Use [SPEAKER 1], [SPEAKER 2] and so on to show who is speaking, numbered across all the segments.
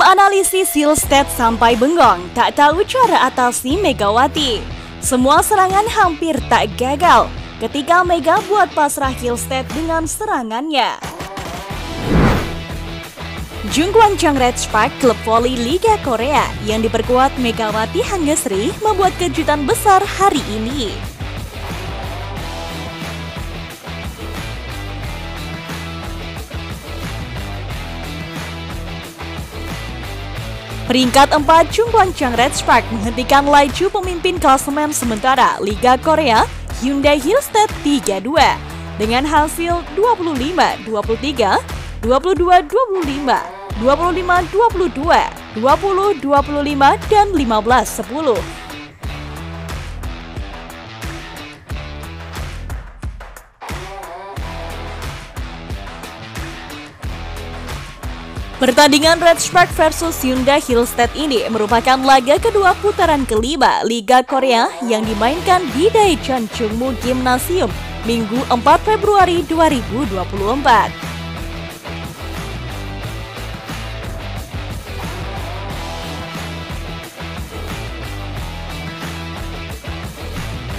[SPEAKER 1] Tim analisis Silsted sampai bengong, tak tahu cara atasi Megawati. Semua serangan hampir tak gagal ketika Mega buat pasrah Hilstead dengan serangannya. Jungkwan Chang Red Spark, klub voli Liga Korea yang diperkuat Megawati Hangesri membuat kejutan besar hari ini. Peringkat 4 Chungkwang Chang Red Spark menghentikan laju pemimpin klasemen sementara Liga Korea Hyundai Hillstead 32 dengan hasil 25-23, 22-25, 25-22, 20-25, dan 15-10. Pertandingan Red Spark versus Hyundai Hillstead ini merupakan laga kedua putaran kelima Liga Korea yang dimainkan di Daejeon Chungmu Gymnasium Minggu 4 Februari 2024.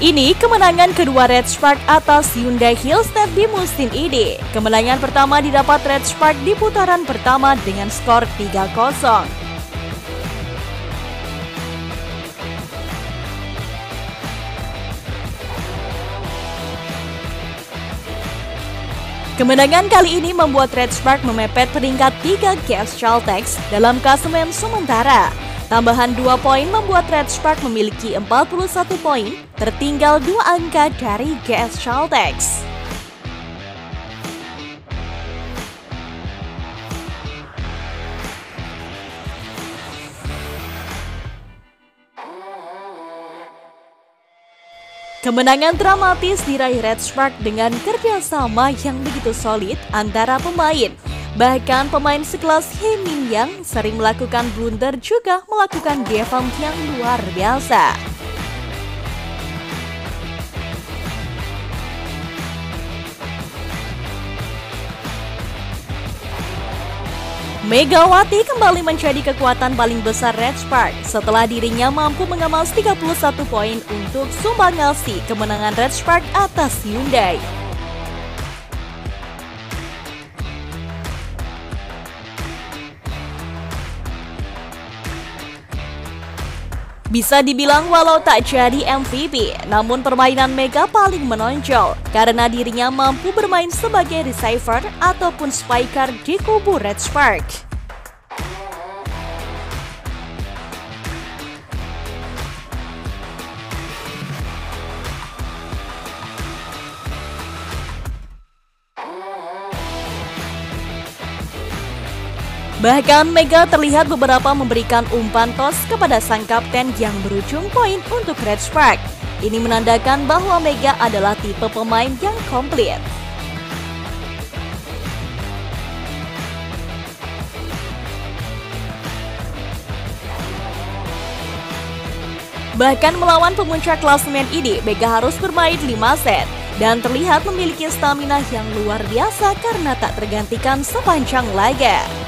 [SPEAKER 1] Ini kemenangan kedua Red Spark atas Hyundai Hillstead di musim ini. Kemenangan pertama didapat Red Spark di putaran pertama dengan skor 3-0. Kemenangan kali ini membuat Red Spark memepet peringkat 3 GS Chaltex dalam klasemen sementara. Tambahan 2 poin membuat Red Spark memiliki 41 poin, tertinggal dua angka dari GS Chaltex. Kemenangan dramatis diraih Red Spark dengan kerjasama yang begitu solid antara pemain, Bahkan pemain sekelas He Min Yang sering melakukan blunder juga melakukan defense yang luar biasa. Megawati kembali menjadi kekuatan paling besar Red Spark setelah dirinya mampu mengemas 31 poin untuk sumbangasi kemenangan Red Spark atas Hyundai. Bisa dibilang walau tak jadi MVP, namun permainan Mega paling menonjol karena dirinya mampu bermain sebagai receiver ataupun spiker di kubu Red Spark. Bahkan Mega terlihat beberapa memberikan umpan tos kepada sang kapten yang berujung poin untuk Red Spark. Ini menandakan bahwa Mega adalah tipe pemain yang komplit. Bahkan melawan pemuncak klasemen ini, Mega harus bermain 5 set dan terlihat memiliki stamina yang luar biasa karena tak tergantikan sepanjang laga.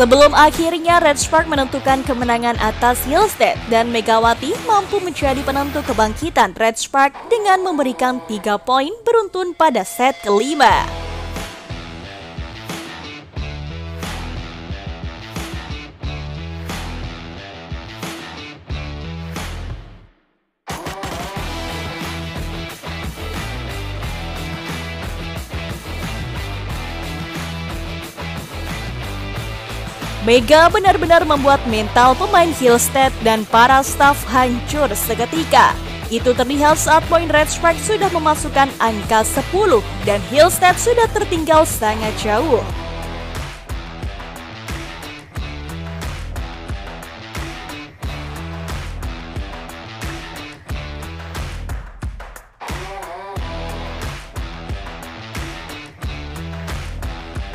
[SPEAKER 1] Sebelum akhirnya Red Spark menentukan kemenangan atas Hillstead dan Megawati mampu menjadi penentu kebangkitan Red Spark dengan memberikan 3 poin beruntun pada set kelima. Mega benar-benar membuat mental pemain Hillstead dan para staf hancur seketika. Itu terlihat saat poin Red Spark sudah memasukkan angka 10 dan Hillstead sudah tertinggal sangat jauh.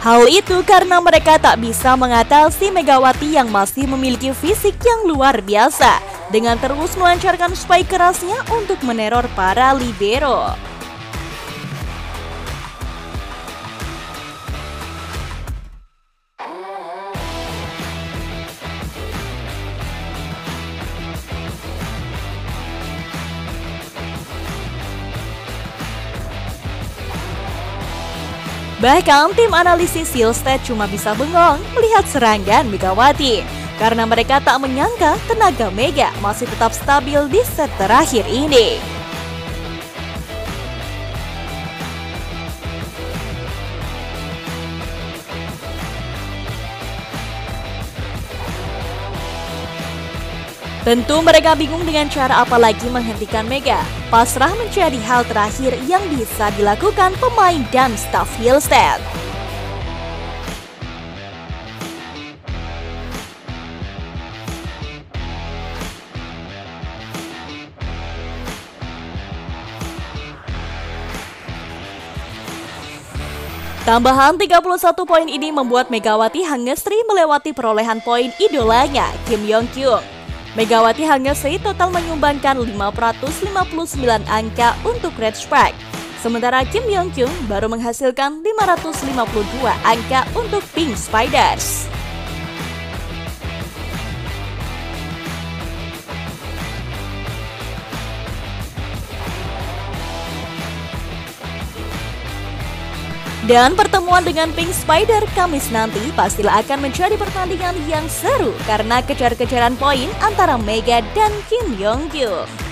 [SPEAKER 1] Hal itu karena mereka tak bisa mengatasi Megawati yang masih memiliki fisik yang luar biasa dengan terus melancarkan spike kerasnya untuk meneror para libero. Bahkan tim analisis Silstead cuma bisa bengong melihat serangan Megawati karena mereka tak menyangka tenaga Mega masih tetap stabil di set terakhir ini. Tentu mereka bingung dengan cara apa lagi menghentikan Mega. Pasrah menjadi hal terakhir yang bisa dilakukan pemain dan staff Hillstead. Tambahan 31 poin ini membuat Megawati Hangestri melewati perolehan poin idolanya Kim Yong Kyung. Megawati Hangesi total menyumbangkan 559 angka untuk Red Strike. Sementara Kim Yong Kyung baru menghasilkan 552 angka untuk Pink Spiders. Dan pertemuan dengan Pink Spider Kamis nanti pastilah akan menjadi pertandingan yang seru karena kejar-kejaran poin antara Mega dan Kim Yong Kyung.